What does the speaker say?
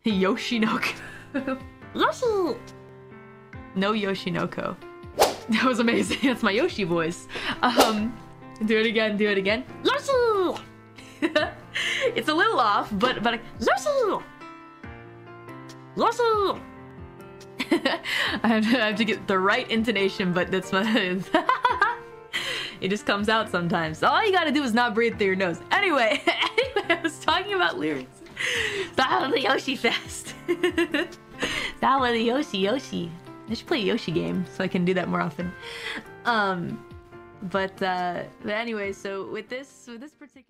Yoshi no Ko. Yoshi! No Yoshi no Ko. That was amazing. That's my Yoshi voice. Um, do it again. Do it again. Yoshi! it's a little off, but but Yoshi! Yoshi! I have, to, I have to get the right intonation, but that's what it is. it just comes out sometimes. All you gotta do is not breathe through your nose. Anyway, anyway, I was talking about lyrics. Style of the Yoshi Fest. Style of the Yoshi Yoshi. I should play a Yoshi game so I can do that more often. Um, but uh, but anyway, so with this with this particular.